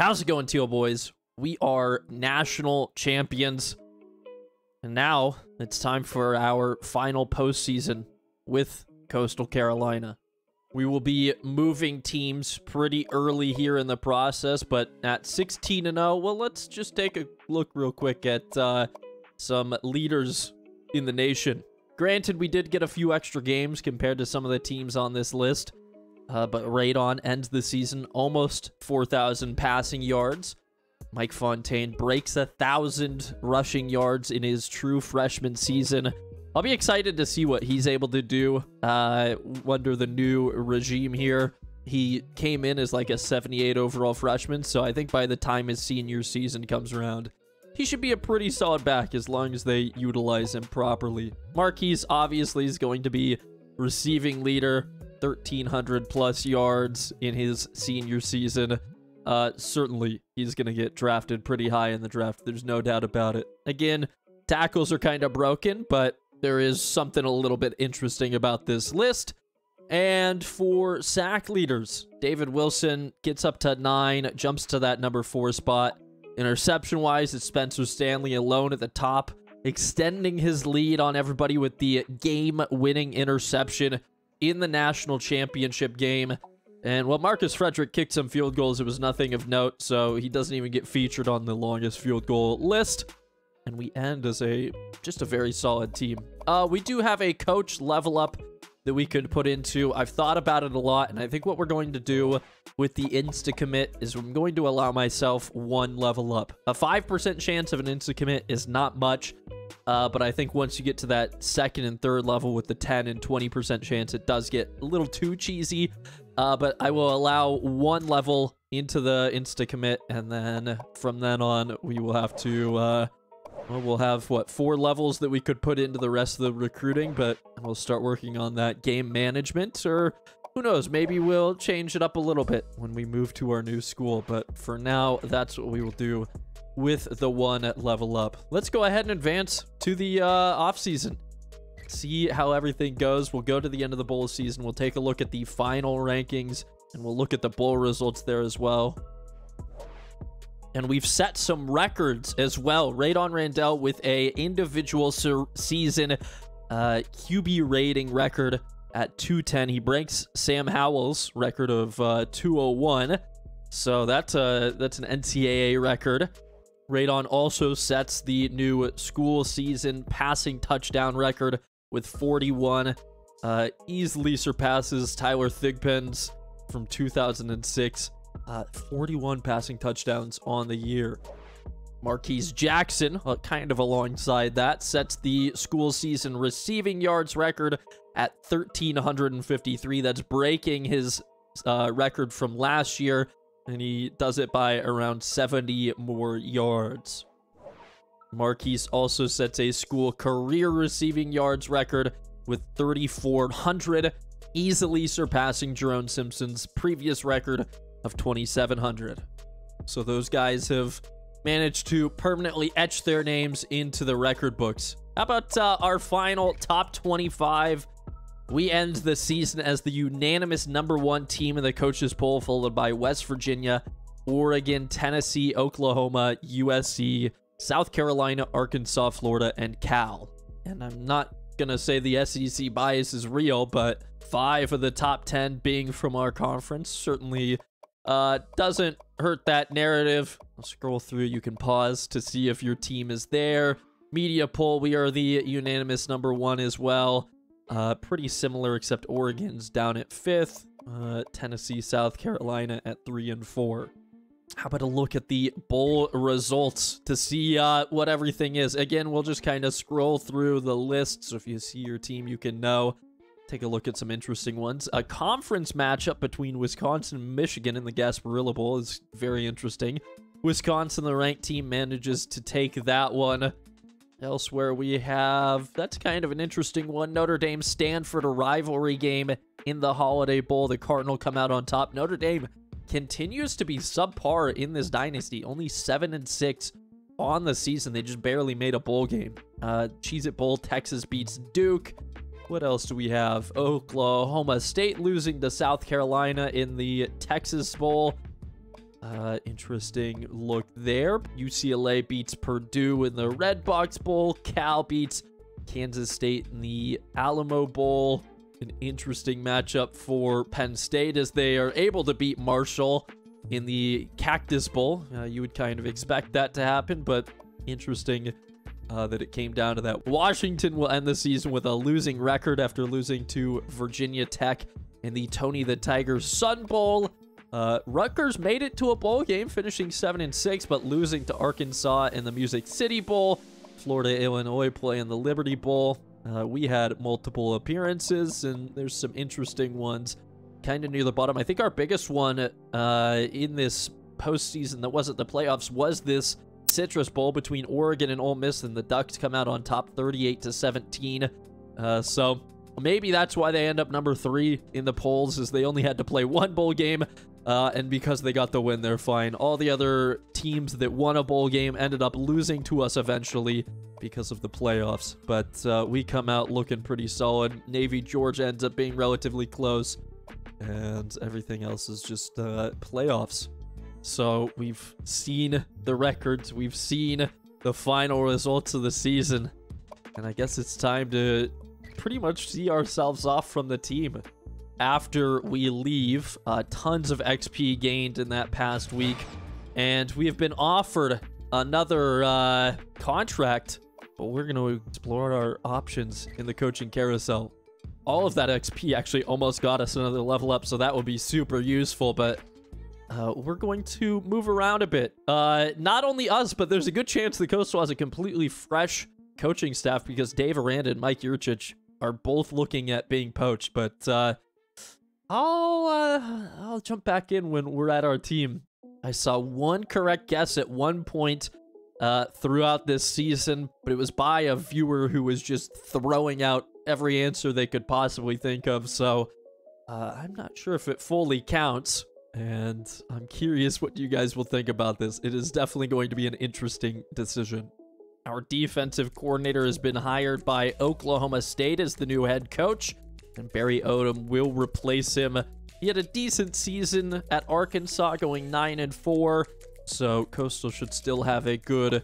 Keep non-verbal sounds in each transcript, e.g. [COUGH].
How's it going, Teal Boys? We are national champions. And now it's time for our final postseason with Coastal Carolina. We will be moving teams pretty early here in the process, but at 16 and 0, well, let's just take a look real quick at uh, some leaders in the nation. Granted, we did get a few extra games compared to some of the teams on this list, uh, but Radon ends the season almost 4,000 passing yards. Mike Fontaine breaks a thousand rushing yards in his true freshman season. I'll be excited to see what he's able to do uh, under the new regime here. He came in as like a 78 overall freshman, so I think by the time his senior season comes around, he should be a pretty solid back as long as they utilize him properly. Marquise obviously is going to be receiving leader, 1,300 plus yards in his senior season. Uh, certainly, he's going to get drafted pretty high in the draft. There's no doubt about it. Again, tackles are kind of broken, but there is something a little bit interesting about this list. And for sack leaders, David Wilson gets up to nine, jumps to that number four spot. Interception wise, it's Spencer Stanley alone at the top, extending his lead on everybody with the game winning interception in the national championship game. And while Marcus Frederick kicked some field goals, it was nothing of note, so he doesn't even get featured on the longest field goal list. And we end as a just a very solid team. Uh, we do have a coach level up that we could put into. I've thought about it a lot, and I think what we're going to do with the insta commit is I'm going to allow myself one level up. A 5% chance of an insta commit is not much, uh, but I think once you get to that second and third level with the 10 and 20% chance, it does get a little too cheesy. Uh, but I will allow one level into the insta commit, and then from then on, we will have to. Uh, well, we'll have, what, four levels that we could put into the rest of the recruiting, but we'll start working on that game management, or who knows, maybe we'll change it up a little bit when we move to our new school, but for now, that's what we will do with the one level up. Let's go ahead and advance to the uh, off season. See how everything goes. We'll go to the end of the bowl season. We'll take a look at the final rankings, and we'll look at the bowl results there as well. And we've set some records as well. Radon Randall with a individual season uh, QB rating record at 210. He breaks Sam Howell's record of uh, 201. So that's, uh, that's an NCAA record. Radon also sets the new school season passing touchdown record with 41. Uh, easily surpasses Tyler Thigpen's from 2006 uh, 41 passing touchdowns on the year. Marquise Jackson, uh, kind of alongside that, sets the school season receiving yards record at 1,353. That's breaking his uh, record from last year, and he does it by around 70 more yards. Marquise also sets a school career receiving yards record with 3,400, easily surpassing Jerome Simpson's previous record of 2,700. So those guys have managed to permanently etch their names into the record books. How about uh, our final top 25? We end the season as the unanimous number one team in the coaches poll, followed by West Virginia, Oregon, Tennessee, Oklahoma, USC, South Carolina, Arkansas, Florida, and Cal. And I'm not going to say the SEC bias is real, but five of the top 10 being from our conference certainly uh, doesn't hurt that narrative. I'll scroll through. You can pause to see if your team is there. Media poll, we are the unanimous number one as well. Uh, pretty similar, except Oregon's down at fifth. Uh, Tennessee, South Carolina at three and four. How about a look at the bowl results to see uh, what everything is? Again, we'll just kind of scroll through the list. So if you see your team, you can know take a look at some interesting ones. A conference matchup between Wisconsin and Michigan in the Gasparilla Bowl is very interesting. Wisconsin, the ranked team, manages to take that one. Elsewhere, we have that's kind of an interesting one. Notre Dame Stanford, a rivalry game in the Holiday Bowl. The Cardinal come out on top. Notre Dame continues to be subpar in this dynasty, only seven and six on the season. They just barely made a bowl game. Uh, Cheez It Bowl, Texas beats Duke. What else do we have? Oklahoma State losing to South Carolina in the Texas Bowl. Uh, interesting look there. UCLA beats Purdue in the Red Box Bowl. Cal beats Kansas State in the Alamo Bowl. An interesting matchup for Penn State as they are able to beat Marshall in the Cactus Bowl. Uh, you would kind of expect that to happen, but interesting uh, that it came down to that. Washington will end the season with a losing record after losing to Virginia Tech in the Tony the Tiger Sun Bowl. Uh, Rutgers made it to a bowl game, finishing 7 and 6, but losing to Arkansas in the Music City Bowl. Florida Illinois play in the Liberty Bowl. Uh, we had multiple appearances, and there's some interesting ones kind of near the bottom. I think our biggest one uh, in this postseason that wasn't the playoffs was this Citrus Bowl between Oregon and Ole Miss, and the Ducks come out on top 38 to 17. Uh, so maybe that's why they end up number three in the polls, is they only had to play one bowl game. Uh, and because they got the win, they're fine. All the other teams that won a bowl game ended up losing to us eventually because of the playoffs. But uh, we come out looking pretty solid. Navy Georgia ends up being relatively close and everything else is just uh, playoffs. So we've seen the records, we've seen the final results of the season, and I guess it's time to pretty much see ourselves off from the team. After we leave, uh, tons of XP gained in that past week, and we have been offered another uh, contract, but we're going to explore our options in the coaching carousel all of that XP actually almost got us another level up, so that would be super useful, but uh, we're going to move around a bit. Uh, not only us, but there's a good chance the Coastal has a completely fresh coaching staff because Dave Aranda and Mike Yurcich are both looking at being poached, but uh, I'll, uh, I'll jump back in when we're at our team. I saw one correct guess at one point uh, throughout this season, but it was by a viewer who was just throwing out every answer they could possibly think of. So uh, I'm not sure if it fully counts. And I'm curious what you guys will think about this. It is definitely going to be an interesting decision. Our defensive coordinator has been hired by Oklahoma State as the new head coach, and Barry Odom will replace him. He had a decent season at Arkansas, going 9 and 4, so Coastal should still have a good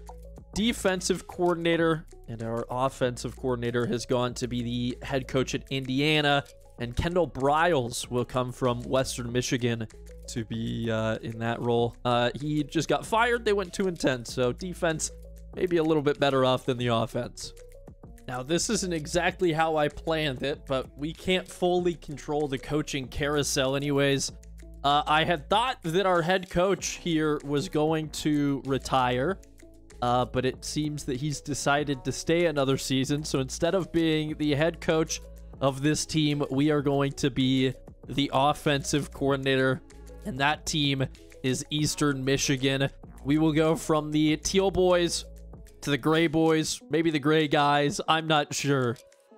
defensive coordinator, and our offensive coordinator has gone to be the head coach at Indiana. And Kendall Briles will come from Western Michigan to be uh, in that role. Uh, he just got fired. They went 2 and 10, so defense maybe a little bit better off than the offense. Now, this isn't exactly how I planned it, but we can't fully control the coaching carousel anyways. Uh, I had thought that our head coach here was going to retire, uh, but it seems that he's decided to stay another season. So instead of being the head coach of this team, we are going to be the offensive coordinator. And that team is Eastern Michigan. We will go from the Teal Boys to the Gray Boys, maybe the Gray Guys. I'm not sure.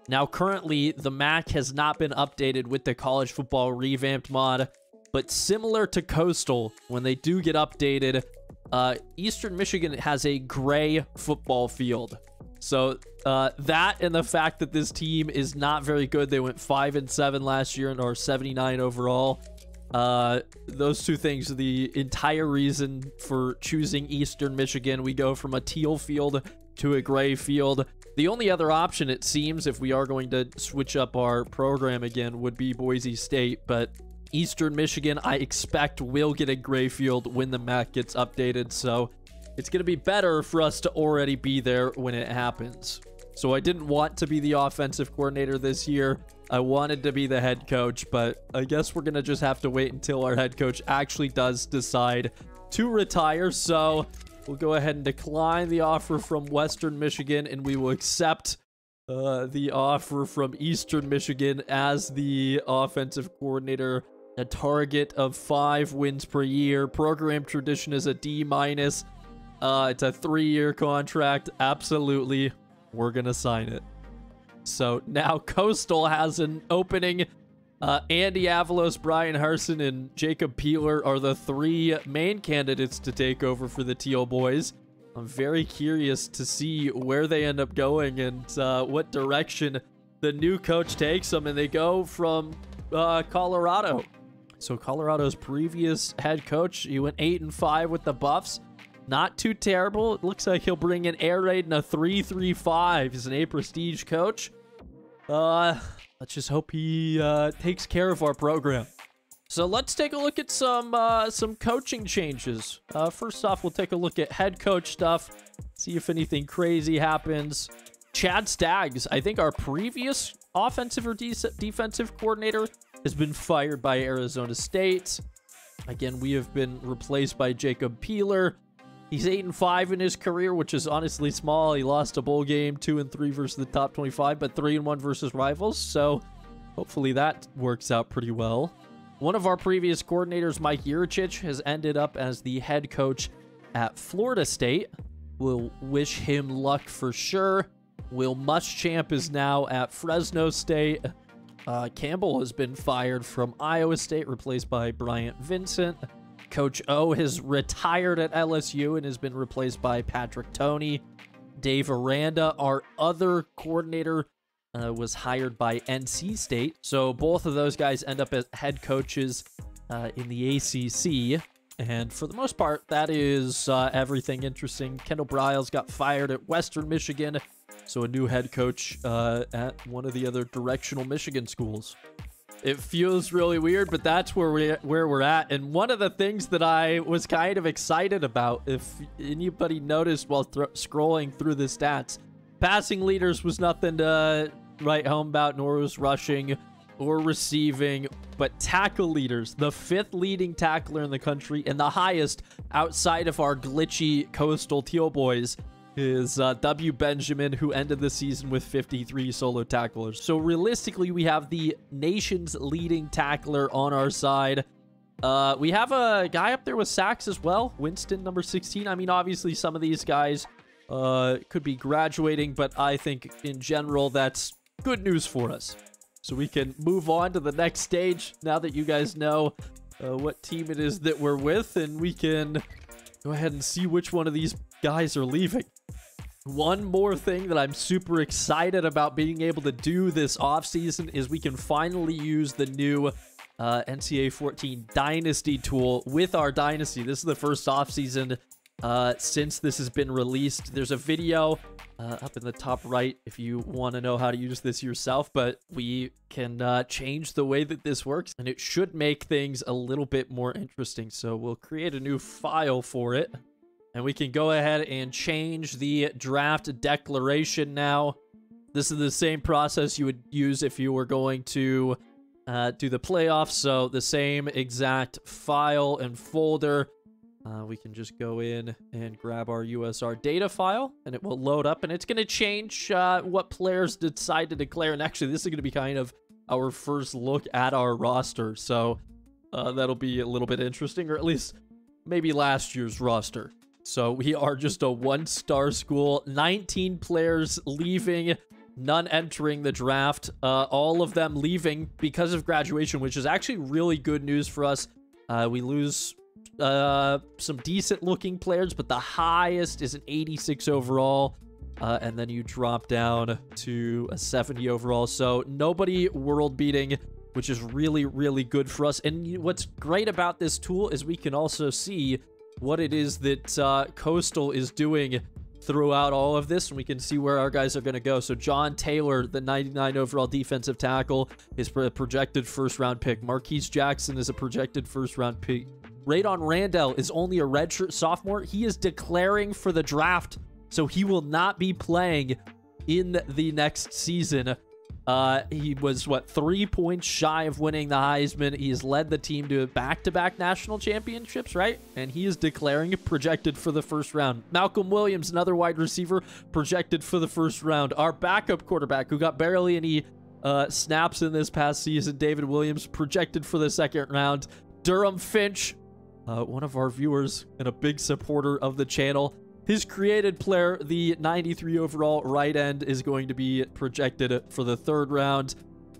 Now, currently, the MAC has not been updated with the college football revamped mod, but similar to Coastal, when they do get updated, uh, Eastern Michigan has a gray football field. So uh, that and the fact that this team is not very good. They went five and seven last year and are 79 overall. Uh, those two things are the entire reason for choosing Eastern Michigan. We go from a teal field to a gray field. The only other option, it seems, if we are going to switch up our program again, would be Boise State. But Eastern Michigan, I expect will get a gray field when the MAC gets updated. So it's going to be better for us to already be there when it happens. So I didn't want to be the offensive coordinator this year. I wanted to be the head coach, but I guess we're going to just have to wait until our head coach actually does decide to retire. So we'll go ahead and decline the offer from Western Michigan and we will accept uh, the offer from Eastern Michigan as the offensive coordinator a target of five wins per year. Program tradition is a D minus. Uh, it's a three-year contract. Absolutely, we're gonna sign it. So now [LAUGHS] Coastal has an opening. Uh, Andy Avalos, Bryan Harsin, and Jacob Peeler are the three main candidates to take over for the Teal Boys. I'm very curious to see where they end up going and uh, what direction the new coach takes them. And they go from uh, Colorado So Colorado's previous head coach, he went 8 and 5 with the Buffs. Not too terrible. It looks like he'll bring an air raid and a 3-3-5. He's an A prestige coach. Uh, let's just hope he uh, takes care of our program. So let's take a look at some uh, some coaching changes. Uh, first off, we'll take a look at head coach stuff, see if anything crazy happens. Chad Staggs, I think our previous offensive or de defensive coordinator has been fired by Arizona State. Again, we have been replaced by Jacob Peeler. He's 8 and 5 in his career, which is honestly small. He lost a bowl game, 2 and 3 versus the top 25, but 3 and 1 versus rivals. So hopefully that works out pretty well. One of our previous coordinators, Mike Yurcich, has ended up as the head coach at Florida State. We'll wish him luck for sure. Will Muschamp is now at Fresno State. Uh, Campbell has been fired from Iowa State, replaced by Bryant Vincent. Coach O has retired at LSU and has been replaced by Patrick Tony. Dave Aranda, our other coordinator, uh, was hired by NC State. So both of those guys end up as head coaches uh, in the ACC. And for the most part, that is uh, everything interesting. Kendall Briles got fired at Western Michigan. So a new head coach uh, at one of the other directional Michigan schools. It feels really weird, but that's where we where we're at. And one of the things that I was kind of excited about, if anybody noticed while scrolling through the stats, passing leaders was nothing to write home about, nor was rushing or receiving, but tackle leaders, the fifth leading tackler in the country and the highest outside of our glitchy coastal teal boys is uh, W. Benjamin, who ended the season with 53 solo tacklers. So realistically, we have the nation's leading tackler on our side. Uh, we have a guy up there with sacks as well, Winston, number 16. I mean, obviously, some of these guys uh, could be graduating, but I think in general, that's good news for us. So we can move on to the next stage now that you guys know uh, what team it is that we're with, and we can go ahead and see which one of these guys are leaving. One more thing that I'm super excited about being able to do this offseason is we can finally use the new uh, NCAA 14 Dynasty tool with our Dynasty. This is the first offseason uh, since this has been released. There's a video uh, up in the top right if you want to know how to use this yourself, but we can uh, change the way that this works, and it should make things a little bit more interesting. So we'll create a new file for it, and we can go ahead and change the draft declaration now. This is the same process you would use if you were going to uh, do the playoffs, so the same exact file and folder uh, we can just go in and grab our USR data file, and it will load up, and it's going to change uh, what players decide to declare. And actually, this is going to be kind of our first look at our roster, so uh, that'll be a little bit interesting, or at least maybe last year's roster. So we are just a one-star school, 19 players leaving, none entering the draft, uh, all of them leaving because of graduation, which is actually really good news for us. Uh, we lose uh, some decent looking players, but the highest is an 86 overall. Uh, and then you drop down to a 70 overall. So nobody world beating, which is really, really good for us. And what's great about this tool is we can also see what it is that uh, Coastal is doing throughout all of this, and we can see where our guys are going to go. So John Taylor, the 99 overall defensive tackle, is a projected first-round pick. Marquise Jackson is a projected first-round pick. Radon Randall is only a redshirt sophomore. He is declaring for the draft, so he will not be playing in the next season. Uh, he was, what, three points shy of winning the Heisman. He has led the team to back-to-back -back national championships, right? And he is declaring projected for the first round. Malcolm Williams, another wide receiver, projected for the first round. Our backup quarterback, who got barely any uh, snaps in this past season, David Williams, projected for the second round. Durham Finch, uh, one of our viewers and a big supporter of the channel. His created player, the 93 overall right end, is going to be projected for the third round.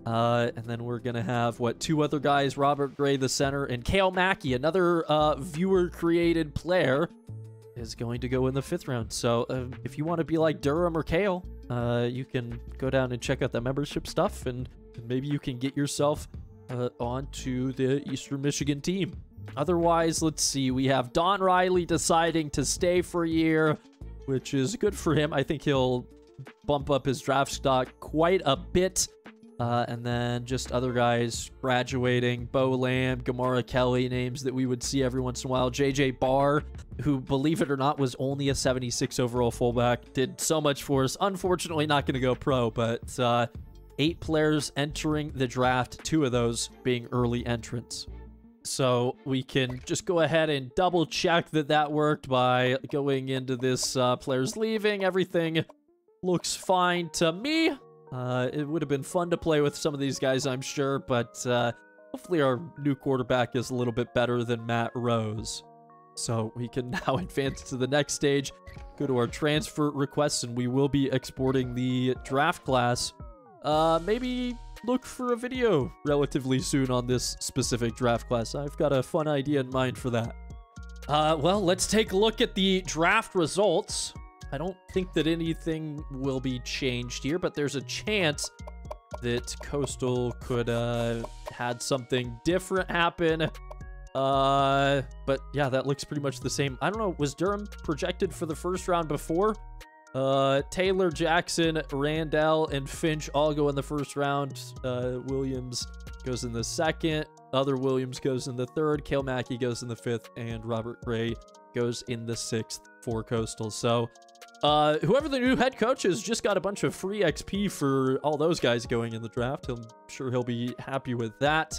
Uh, and then we're going to have, what, two other guys, Robert Gray, the center, and Kale Mackey, another uh, viewer-created player, is going to go in the fifth round. So uh, if you want to be like Durham or Kale, uh, you can go down and check out the membership stuff, and maybe you can get yourself uh, onto the Eastern Michigan team. Otherwise, let's see. We have Don Riley deciding to stay for a year, which is good for him. I think he'll bump up his draft stock quite a bit. Uh, and then just other guys graduating. Bo Lamb, Gamara Kelly, names that we would see every once in a while. JJ Barr, who, believe it or not, was only a 76 overall fullback, did so much for us. Unfortunately, not going to go pro, but uh, eight players entering the draft, two of those being early entrants. So we can just go ahead and double check that that worked by going into this uh, players leaving. Everything looks fine to me. Uh, it would have been fun to play with some of these guys, I'm sure, but uh, hopefully our new quarterback is a little bit better than Matt Rose. So we can [LAUGHS] now advance to the next stage, go to our transfer requests, and we will be exporting the draft class. Uh, maybe look for a video relatively soon on this specific draft class. I've got a fun idea in mind for that. Uh, well, let's take a look at the draft results. I don't think that anything will be changed here, but there's a chance that Coastal could uh had something different happen. Uh, but yeah, that looks pretty much the same. I don't know, was Durham projected for the first round before? Uh, Taylor, Jackson, Randall, and Finch all go in the first round. Uh, Williams goes in the second. Other Williams goes in the third. Kale Mackey goes in the fifth. And Robert Gray goes in the sixth for Coastal. So uh, whoever the new head coach is just got a bunch of free XP for all those guys going in the draft. I'm sure he'll be happy with that.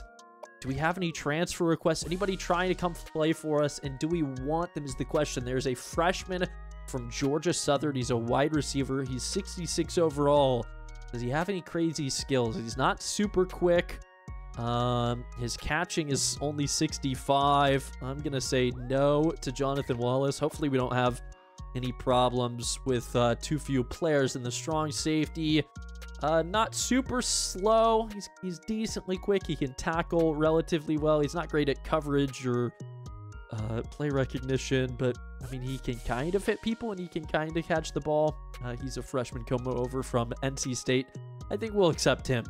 Do we have any transfer requests? Anybody trying to come play for us? And do we want them is the question. There's a freshman from Georgia Southern. He's a wide receiver. He's 66 overall. Does he have any crazy skills? He's not super quick. Um, his catching is only 65. I'm going to say no to Jonathan Wallace. Hopefully we don't have any problems with uh, too few players in the strong safety. Uh, not super slow. He's, he's decently quick. He can tackle relatively well. He's not great at coverage or uh, play recognition, but I mean, he can kind of hit people and he can kind of catch the ball. Uh, he's a freshman coming over from NC State. I think we'll accept him.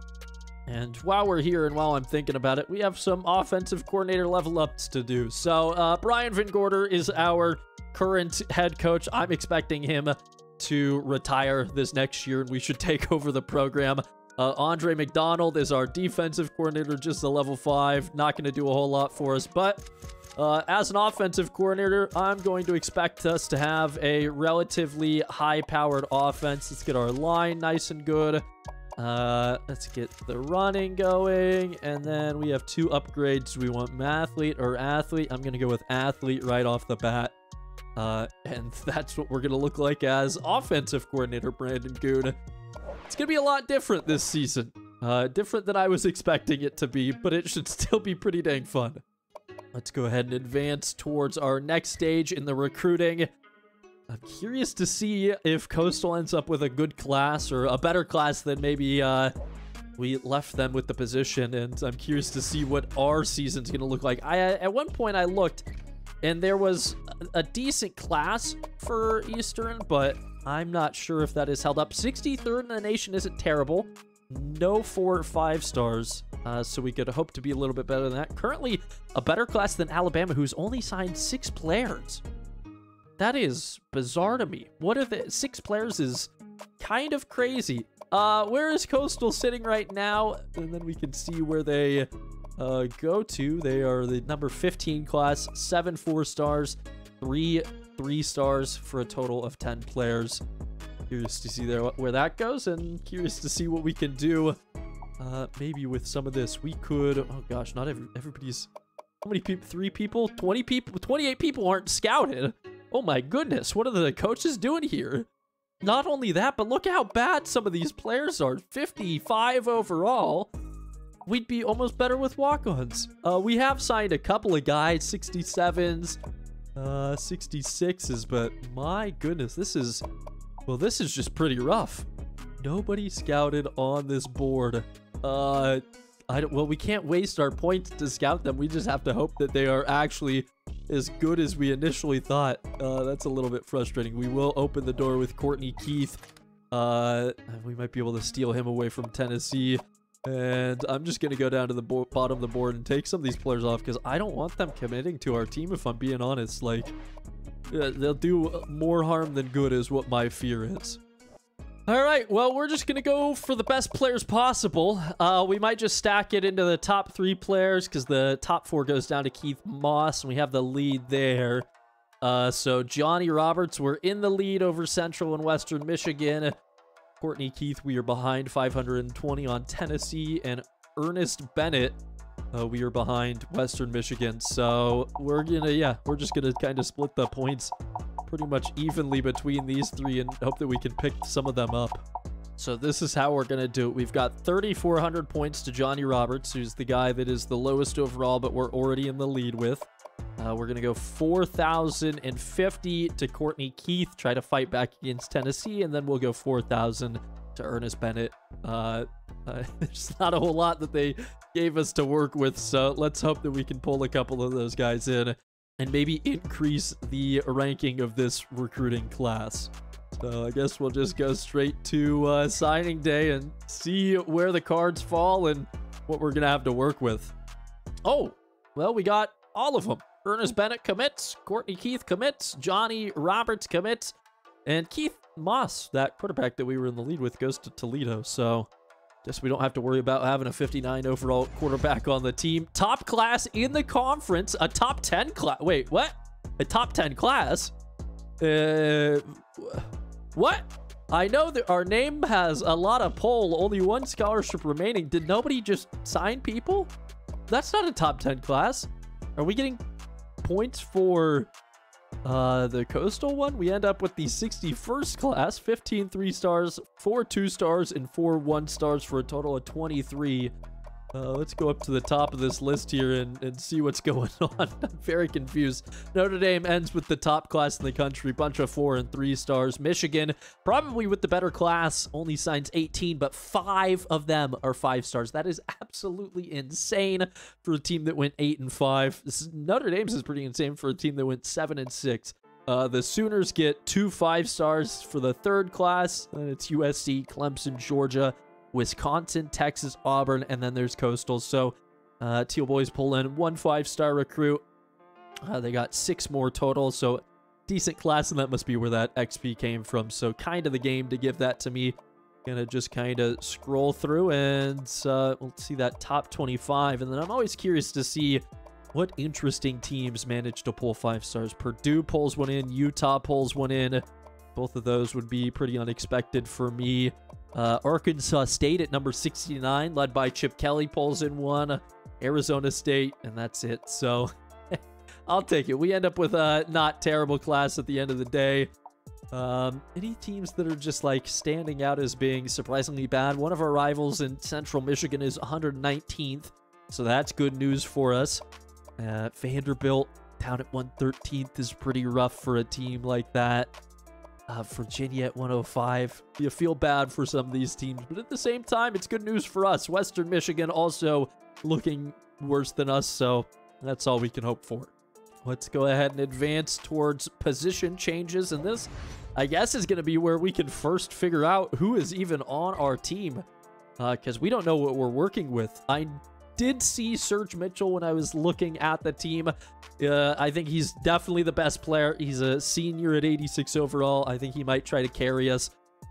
And while we're here and while I'm thinking about it, we have some offensive coordinator level ups to do. So uh, Brian Van Gorder is our current head coach. I'm expecting him to retire this next year, and we should [LAUGHS] take over the program. Uh, Andre McDonald is our defensive coordinator, just a level five. Not going to do a whole lot for us, but uh, as an offensive coordinator, I'm going to expect us to have a relatively high-powered offense. Let's get our line nice and good. Uh, let's get the running going. And then we have two upgrades. We want mathlete or athlete. I'm going to go with athlete right off the bat. Uh, and [LAUGHS] that's what we're going to look like as offensive coordinator Brandon Goon. It's going to be a lot different this season. Uh, different than I was expecting it to be, but it should [LAUGHS] still be pretty dang fun. Let's go ahead and advance towards our next stage in the recruiting. I'm curious to see if Coastal ends up with a good class or a better class than maybe uh, we left them with the position. And I'm curious to see what our season's going to look like. I At one point, I looked and there was a decent class for Eastern, but I'm not sure if that is held up. 63rd in the nation isn't terrible. No four or five stars. Uh, so we could hope to be a little bit better than that. Currently, a better class than Alabama, who's only signed six players. That is bizarre to me. What are the six players is kind of crazy. Uh, where is Coastal sitting right now? And then we can see where they uh, go to. They are the number 15 class, seven four stars, three three stars for a total of 10 players. Curious to see there where that goes and curious to see what we can do uh, maybe with some of this, we could... Oh, gosh, not every, everybody's... How many people? Three people? 20 people? 28 people aren't scouted. Oh, my goodness. What are the coaches doing here? Not only that, but look how bad some of these players are. 55 overall. We'd be almost better with walk-ons. Uh, we have signed a couple of guys, 67s, uh, 66s, but my goodness, this is... Well, this is just pretty rough. Nobody scouted on this board. Uh, I don't, well, we can't waste our points to scout them. We just have to hope that they are actually as good as we initially thought. Uh, that's a little bit frustrating. We will open the door with Courtney Keith. Uh, we might be able to steal him away from Tennessee. And I'm just going to go down to the bottom of the board and take some of these players off because I don't want them committing to our team if I'm being honest. Like, they'll do more harm than good is what my fear is. All right, well, we're just going to go for the best players possible. Uh, we might just stack it into the top three players because the top four goes down to Keith Moss, and we have the lead there. Uh, so Johnny Roberts, we're in the lead over Central and Western Michigan. Courtney Keith, we are behind 520 on Tennessee. And Ernest Bennett, uh, we are behind Western Michigan. So we're gonna, yeah, we're just gonna kind of split the points pretty much evenly between these three and hope that we can pick some of them up. So this is how we're going to do it. We've got 3,400 points to Johnny Roberts, who's the guy that is the lowest overall, but we're already in the lead with. Uh, we're going to go 4,050 to Courtney Keith, try to fight back against Tennessee, and then we'll go 4,000 to Ernest Bennett. Uh, uh, [LAUGHS] there's not a whole lot that they gave us to work with, so let's hope that we can pull a couple of those guys in and maybe increase the ranking of this recruiting class. So I guess we'll just go straight to uh, signing day and see where the cards fall and what we're going to have to work with. Oh, well, we got all of them. Ernest Bennett commits, Courtney Keith commits, Johnny Roberts commits, and Keith Moss, that quarterback that we were in the lead with, goes to Toledo. So Guess we don't have to worry about having a 59 overall quarterback on the team. Top class in the conference. A top 10 class. Wait, what? A top 10 class? Uh, what? I know that our name has a lot of pull. Only one scholarship remaining. Did nobody just sign people? That's not a top 10 class. Are we getting points for uh, the coastal one, we end up with the 61st class, 15 three stars, four two stars, and four one stars for a total of 23. Uh, let's go up to the top of this list here and, and see what's [LAUGHS] going on. I'm very confused. Notre Dame ends with the top class in the country, bunch of four and three stars. Michigan, probably with the better class, only signs 18, but five of them are five stars. That is absolutely insane for a team that went eight and five. Is, Notre Dame's is pretty insane for a team that went seven and six. Uh, the Sooners get two five stars for the third class. And it's USC, Clemson, Georgia, Wisconsin, Texas, Auburn, and then there's Coastal. So uh, Teal Boys pull in one five-star recruit. Uh, they got six more total, so decent class, and that must be where that XP came from. So kind of the game to give that to me. Gonna just kind of scroll through and uh, we'll see that top 25. And then I'm always curious to see what interesting teams manage to pull five stars. Purdue pulls one in, Utah pulls one in. Both of those would be pretty unexpected for me. Uh, Arkansas State at number 69, led by Chip Kelly, pulls in one. Arizona State, and that's it. So [LAUGHS] I'll take it. We end up with a not terrible class at the end of the day. Um, any teams that are just like standing out as being surprisingly bad? One of our rivals in Central Michigan is 119th, so that's good news for us. Uh, Vanderbilt down at 113th is pretty rough for a team like that. Uh, Virginia at 105. You feel bad for some of these teams, but at the same time, it's good news for us. Western Michigan also looking worse than us, so that's all we can hope for. Let's go ahead and advance towards position changes, and this, I guess, is going to be where we can first figure out who is even on our team, because uh, we don't know what we're working with. I did see Serge Mitchell when I was looking at the team. Uh, I think he's definitely the best player. He's a senior at 86 overall. I think he might try to carry us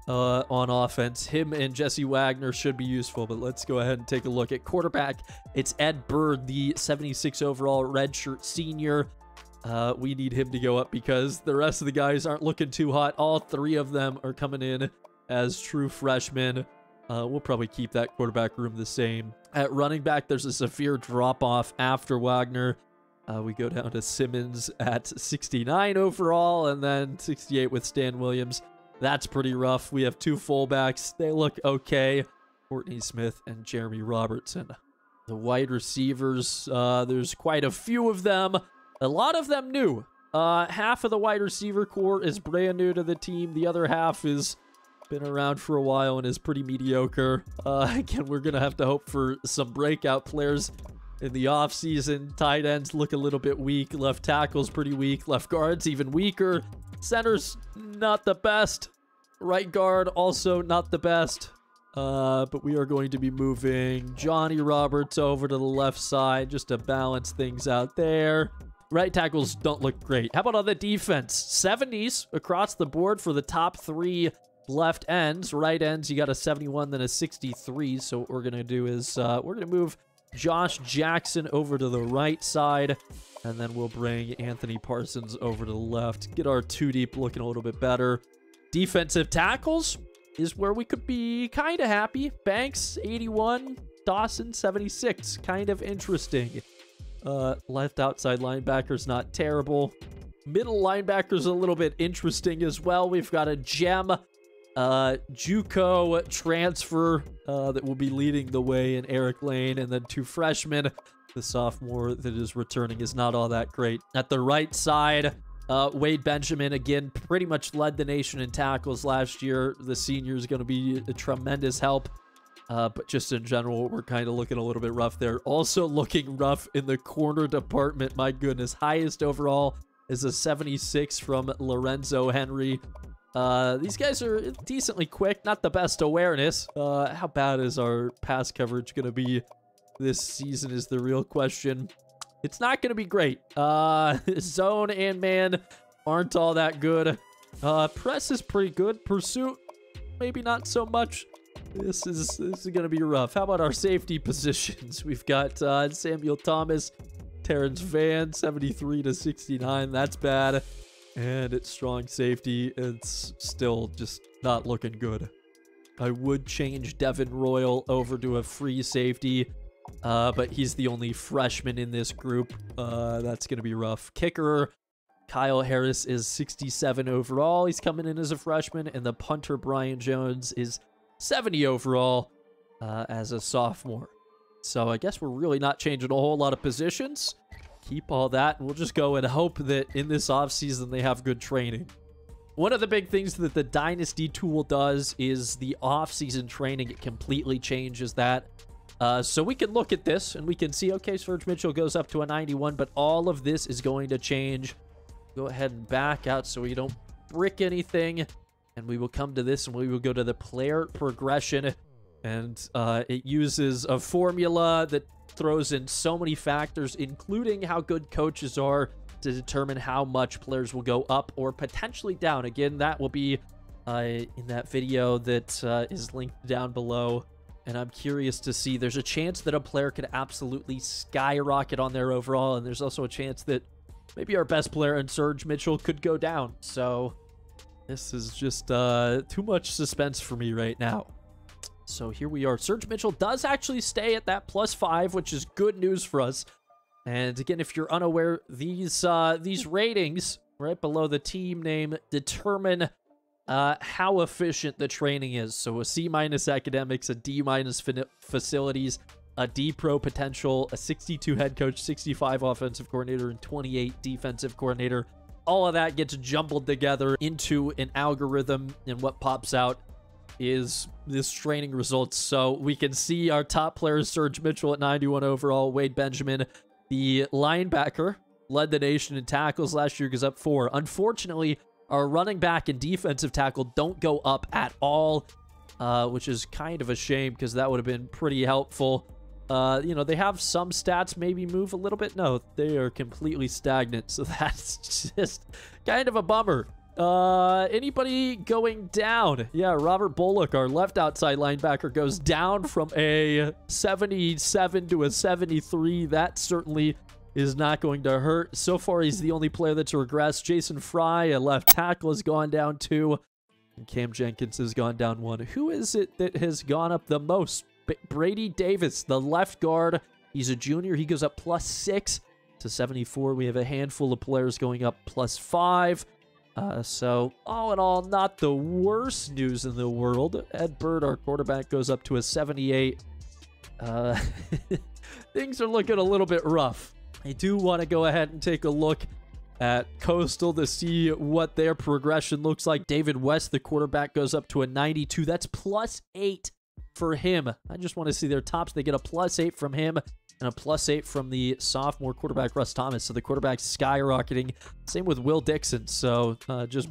uh, on offense. Him and Jesse Wagner should be useful, but let's go ahead and take a look at quarterback. It's Ed Bird, the 76 overall redshirt senior. Uh, we need him to go up because the rest of the guys aren't looking too hot. All three of them are coming in as true freshmen. Uh, we'll probably keep that quarterback room the same. At running back, there's a severe drop off after Wagner. Uh, we go down to Simmons at 69 overall and then 68 with Stan Williams. That's pretty rough. We have two fullbacks. They look okay. Courtney Smith and Jeremy Robertson. The wide receivers, uh, there's quite a few of them. A lot of them new. Uh, half of the wide receiver core is brand new to the team. The other half is been around for a while and is pretty mediocre. Uh, [LAUGHS] again, we're going to have to hope for some breakout players in the offseason. Tight ends look a little bit weak. Left tackle's pretty weak. Left guard's even weaker. Center's not the best. Right guard also not the best. Uh, but we are going to be moving Johnny Roberts over to the left side just to balance things out there. Right tackles don't look great. How about on the defense? 70s across the board for the top three left ends. Right ends, you got a 71, then a 63. So what we're going to do is uh, we're going to move Josh Jackson over to the right side. And then we'll bring Anthony Parsons over to the left. Get our two deep looking a little bit better. Defensive tackles is where we could be kind of happy. Banks, 81. Dawson, 76. Kind of interesting. Uh, left outside linebacker's not terrible. Middle linebacker's a little bit interesting as well. We've got a gem, uh, JUCO transfer uh, that will be leading the way in Eric Lane, and then two freshmen. The sophomore that is returning is not all that great. At the right side, uh, Wade Benjamin, again, pretty much led the nation in tackles last year. The senior is going to be a tremendous help. Uh, but just in general, we're kind of looking a little bit rough there. Also looking rough in the corner department. My goodness. Highest overall is a 76 from Lorenzo Henry. Uh, these guys are decently quick. Not the best awareness. Uh, how bad is our pass coverage going to be this season is the real question. It's not going to be great. Uh, [LAUGHS] zone and man aren't all that good. Uh, press is pretty good. Pursuit, maybe not so much. This is this is gonna be rough. How about our safety [LAUGHS] positions? We've got uh, Samuel Thomas, Terrence Van, 73 to 69. That's bad. And it's strong safety. It's still just not looking good. I would change Devin Royal over to a free safety, uh, but he's the only freshman in this group. Uh, that's going to be rough. Kicker, Kyle Harris is 67 overall. He's coming in as a freshman. And the punter, Brian Jones, is 70 overall uh, as a sophomore. So I guess we're really not changing a whole lot of positions. Keep all that, we'll just go and hope that in this offseason they have good training. One of the big things that the Dynasty tool does is the off-season training. It completely changes that. Uh, so we can look at this and we can see, okay, Serge Mitchell goes up to a 91, but all of this is going to change. Go ahead and back out so we don't brick anything and we will come to this and we will go to the player progression and uh, it uses a formula that throws in so many factors including how good coaches are to determine how much players will go up or potentially down. Again that will be uh, in that video that uh, is linked down below. And i'm curious to see there's a chance that a player could absolutely skyrocket on their overall and there's also a chance that maybe our best player and Serge Mitchell could go down. So this is just uh, too much suspense for me right now. So here we are. Serge Mitchell does actually stay at that plus five, which is good news for us. And again, if you're unaware, these uh, these ratings right below the team name determine uh, how efficient the training is. So a C minus academics, a D minus facilities, a D pro potential, a 62 head coach, 65 offensive coordinator, and 28 defensive coordinator all of that gets jumbled together into an algorithm, and what pops out is this training results. So we can see our top players, Serge Mitchell at 91 overall, Wade Benjamin, the linebacker, led the nation in tackles last year, goes up four. Unfortunately, our running back and defensive tackle don't go up at all, uh, which is kind of a shame because that would have been pretty helpful. Uh, you know, they have some stats maybe move a little bit. No, they are completely stagnant. [LAUGHS] So that's just kind of a bummer. Uh, anybody going down? Yeah, Robert Bullock, our left outside linebacker, goes down from a 77 to a 73. That certainly is not going to hurt. So far, he's the only player that's regressed. Jason Fry, a left tackle, has gone down two. And Cam Jenkins has gone down one. Who is it that has gone up the most? Brady Davis, the left guard. He's a junior. He goes up plus six to 74. We have a handful of players going up plus five. Uh, so, all in all, not the worst news in the world. Ed Bird, our quarterback, goes up to a 78. Uh, [LAUGHS] things are looking a little bit rough. I do want to go ahead and take a look at Coastal to see what their progression looks like. David West, the quarterback, goes up to a 92. That's plus eight for him. I just want to see their tops. They get a plus eight from him and a plus eight from the sophomore quarterback, Russ Thomas. So the quarterback skyrocketing. Same with Will Dixon. So uh, just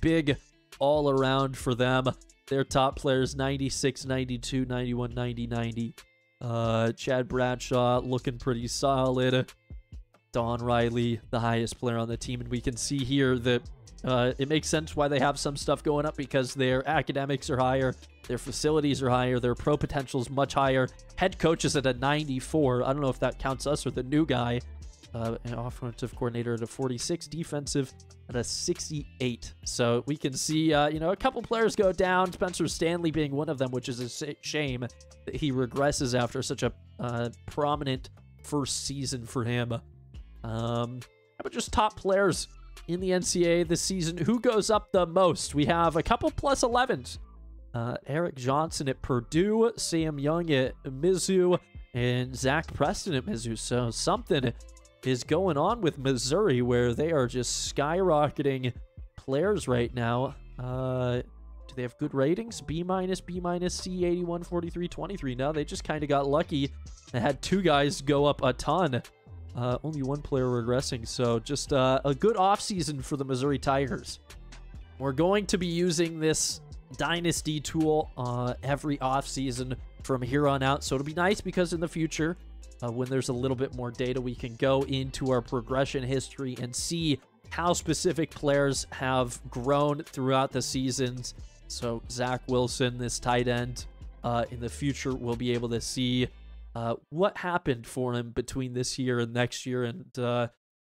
big all around for them. their top players 96, 92, 91, 90, 90. Uh, Chad Bradshaw looking pretty solid. Don Riley, the highest player on the team. And we can see here that uh, it makes sense why they have some stuff going up because their academics are higher, their facilities are higher, their pro potential is much higher. Head coach is at a 94. I don't know if that counts us or the new guy. Uh, an offensive coordinator at a 46, defensive at a 68. So we can see, uh, you know, a couple players go down. Spencer Stanley being one of them, which is a shame that he regresses after such a uh, prominent first season for him. Um, about just top players in the NCAA this season? Who goes up the most? We have a couple plus 11s. Uh, Eric Johnson at Purdue, Sam Young at Mizzou, and Zach Preston at Mizzou. So something is going on with Missouri where they are just skyrocketing players right now. Uh, do they have good ratings? B minus, B minus, C 81, 43, 23. No, they just kind of got lucky. They had two guys go up a ton. Uh, only one player regressing, so just uh, a good offseason for the Missouri Tigers. We're going to be using this Dynasty tool uh, every offseason from here on out, so it'll be nice because in the future, uh, when there's a little bit more data, we can go into our progression history and see how specific players have grown throughout the seasons. So Zach Wilson, this tight end, uh, in the future, we'll be able to see uh, what happened for him between this year and next year and uh,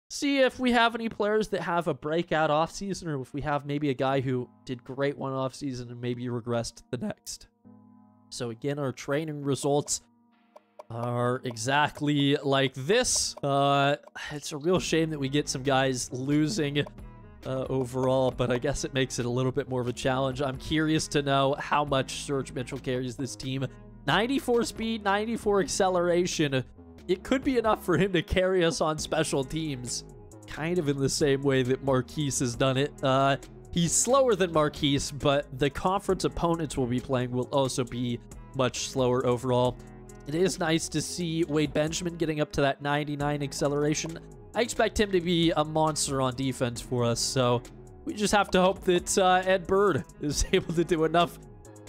see if we have any players that have a breakout offseason or if we have maybe a guy who did great one offseason and maybe regressed the next. So again, our training results are exactly like this. Uh, it's a real shame that we get some guys losing uh, overall, but I guess it makes it a little bit more of a challenge. I'm curious to know how much Serge Mitchell carries this team 94 speed, 94 acceleration. It could be enough for him to carry us on special teams. Kind of in the same way that Marquise has done it. Uh, he's slower than Marquise, but the conference opponents we'll be playing will also be much slower overall. It is nice to see Wade Benjamin getting up to that 99 acceleration. I expect him to be a monster on defense for us, so we just have to hope that uh, Ed Bird is [LAUGHS] able to do enough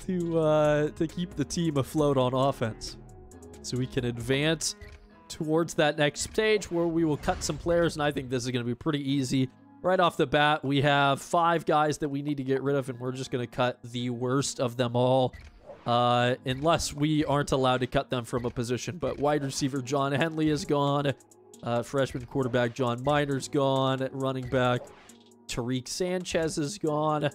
to uh, to keep the team afloat on offense. So we can advance towards that next stage where we will cut some players, and I think this is going to be pretty easy. Right off the bat, we have five guys that we need to get rid of, and we're just going to cut the worst of them all. Uh, unless we aren't allowed to cut them from a position. But wide receiver John Henley is gone. Uh, freshman quarterback John Miner's gone. Running back Tariq Sanchez is gone.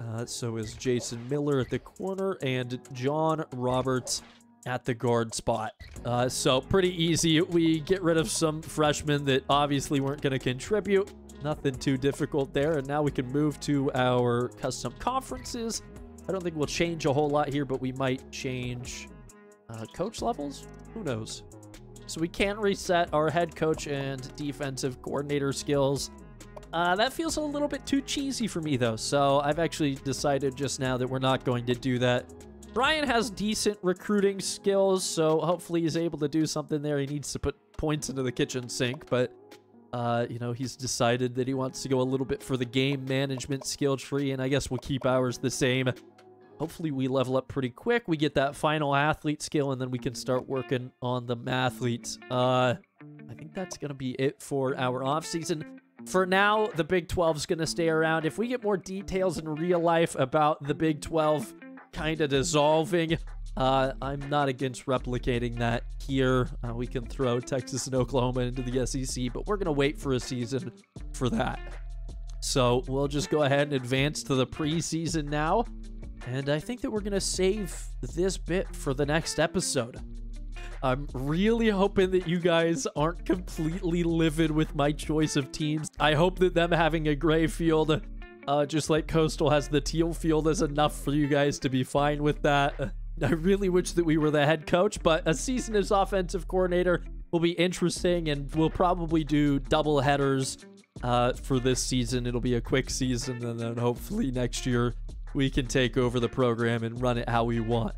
Uh, so is Jason Miller at the corner and John Roberts at the guard spot. Uh, so pretty easy. We get rid of some freshmen that obviously weren't going to contribute. Nothing too difficult there. And now we can move to our custom conferences. I don't think we'll change a whole lot here, but we might change uh, coach levels. Who knows? So we can reset our head coach and defensive coordinator skills. Uh, that feels a little bit too cheesy for me, though, so I've actually decided just now that we're not going to do that. Brian has decent recruiting skills, so hopefully he's able to do something there. He needs to put points into the kitchen sink, but, uh, you know, he's decided that he wants to go a little bit for the game management skill tree, and I guess we'll keep ours the same. Hopefully we level up pretty quick. We get that final athlete skill, and then we can start working on the mathletes. Uh, I think that's going to be it for our offseason. For now, the Big 12 is going to stay around. If we get more details in real life about the Big 12 kind of dissolving, uh, I'm not against replicating that here. Uh, we can throw Texas and Oklahoma into the SEC, but we're going to wait for a season for that. So we'll just go ahead and advance to the preseason now. And I think that we're going to save this bit for the next episode. I'm really hoping that you guys aren't completely livid with my choice of teams. I hope that them having a gray field, uh, just like Coastal has the teal field, is enough for you guys to be fine with that. [LAUGHS] I really wish that we were the head coach, but a season as offensive coordinator will be interesting, and we'll probably do double headers uh, for this season. It'll be a quick season, and then hopefully next year we can take over the program and run it how we want.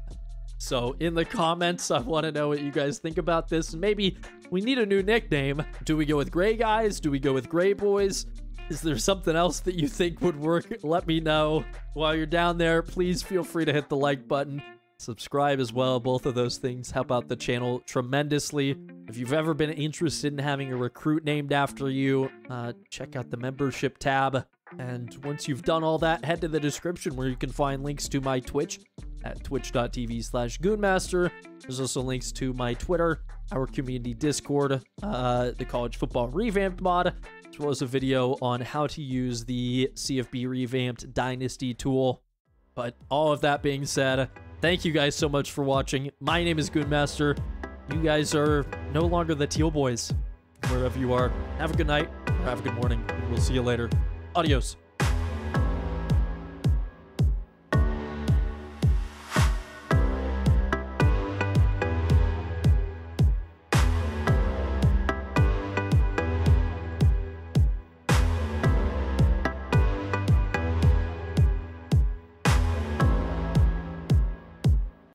So in the comments, I want to know what you guys think about this. Maybe we need a new nickname. Do we go with Gray Guys? Do we go with Gray Boys? Is there something else that you think would work? Let me know. While you're down there, please feel free to hit the like button. Subscribe as well. Both of those things help out the channel tremendously. If you've ever been interested in having a recruit named after you, uh, check out the membership tab. And once you've done all that, head to the description where you can find links to my Twitch at twitch.tv slash goonmaster. There's also links to my Twitter, our community Discord, uh, the college football revamped mod, as well as a video on how to use the CFB revamped dynasty tool. But all of that being said, thank you guys so much for watching. My name is Goonmaster. You guys are no longer the Teal Boys. Wherever you are, have a good night or have a good morning. We'll see you later. Adios.